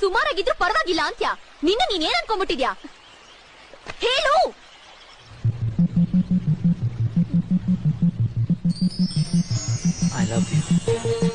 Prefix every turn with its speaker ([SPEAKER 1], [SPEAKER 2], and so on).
[SPEAKER 1] ಸುಮಾರಾಗಿದ್ರು ಪರವಾಗಿಲ್ಲ ಅಂತ್ಯ. ನಿನ್ನ ನೀನೇನ್ ಅನ್ಕೊಂಡ್ಬಿಟ್ಟಿದ್ಯಾ? ಹೇಳು!
[SPEAKER 2] I love you